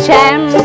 xem